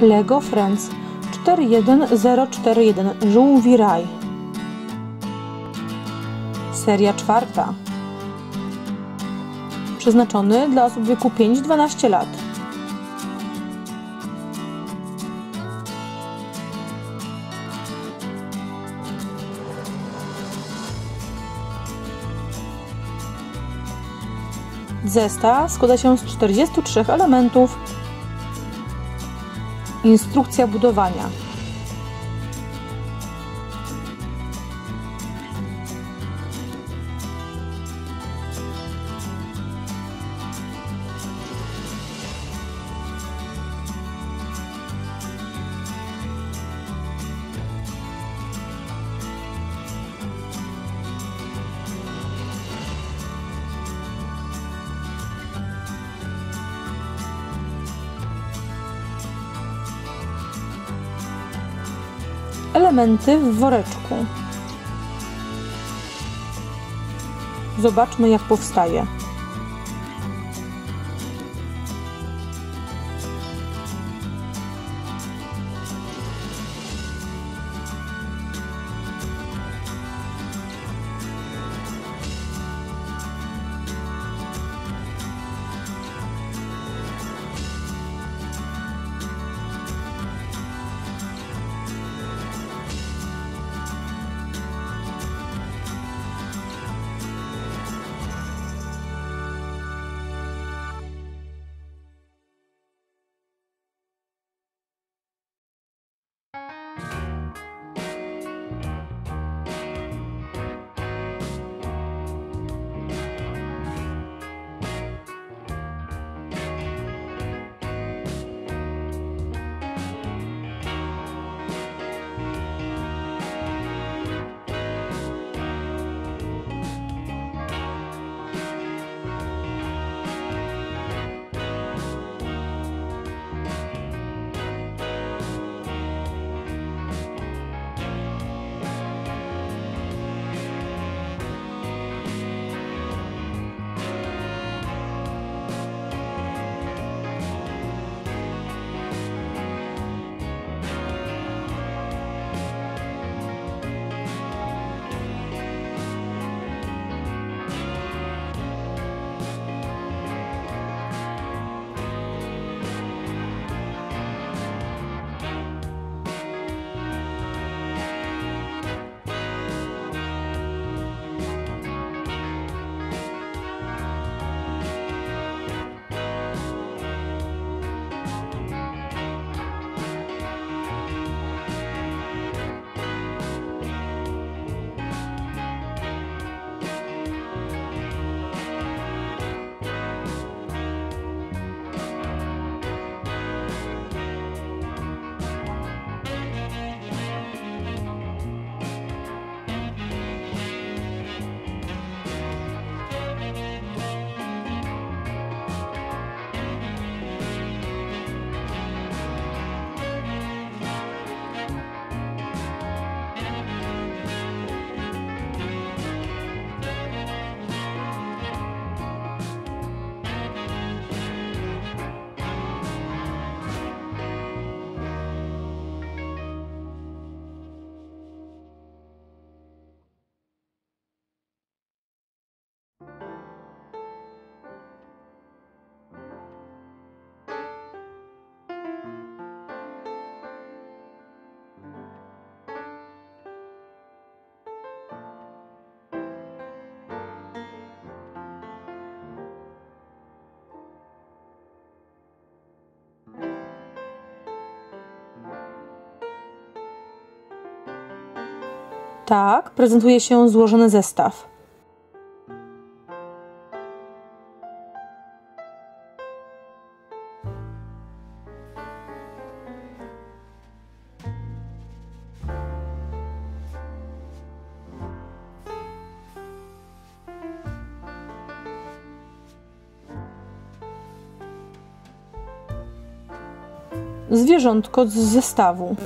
Lego Friends 41041 Żółwi Raj. Seria czwarta. Przeznaczony dla osób wieku 5-12 lat. Zestaw składa się z 43 elementów. Instrukcja budowania. Elementy w woreczku. Zobaczmy jak powstaje. Tak prezentuje się złożony zestaw. Zwierzątko z zestawu.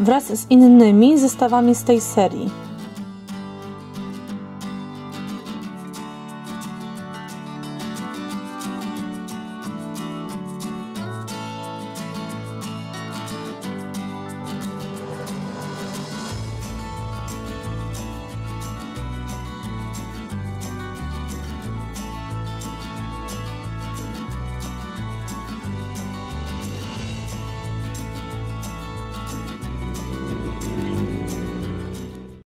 Wraz z innymi zestawami z tej serii.